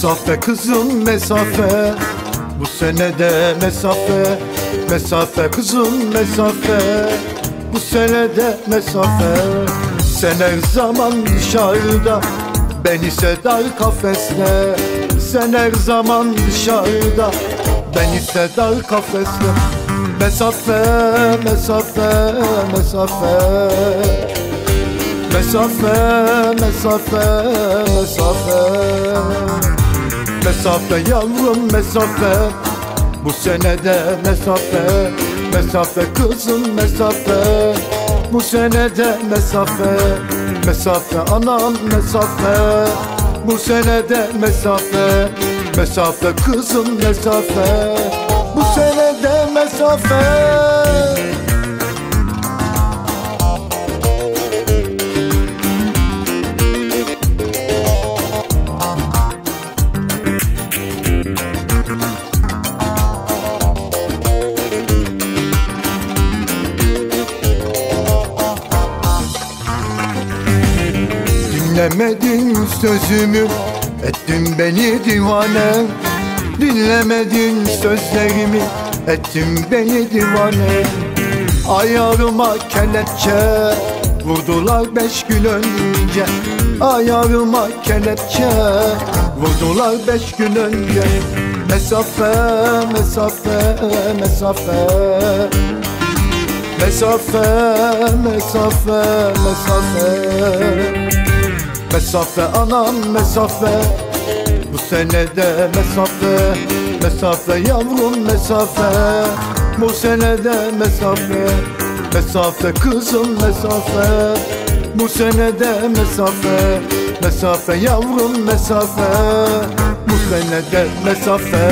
Mesafe kızım mesafe. Bu senede mesafe. Mesafe kızım mesafe. Bu senede mesafe. Sen her zaman dışarıda Ben ise dar kafeste. Sen her zaman dışarıda Ben ise dar kafeste. Mesafe, mesafe, mesafe. Mesafe, mesafe, mesafe Mesafe yavrum mesafe. Bu senede mesafe Mesafe kızım mesafe. Bu senede mesafe Mesafe anam mesafe. Bu senede mesafe Mesafe kızım mesafe. Bu senede mesafe Dinlemedin sözümü Ettin beni divane. Dinlemedin sözlerimi Ettin beni divane. Ayarıma kelepçe Vurdular beş gün önce. Ayarıma kelepçe Vurdular beş gün önce Mesafe, mesafe, mesafe. Mesafe, mesafe, mesafe. Mesafe anam mesafe. Bu senede mesafe Mesafe yavrum mesafe. Bu senede mesafe Mesafe kızım mesafe. Bu senede mesafe Mesafe yavrum mesafe Bu senede mesafe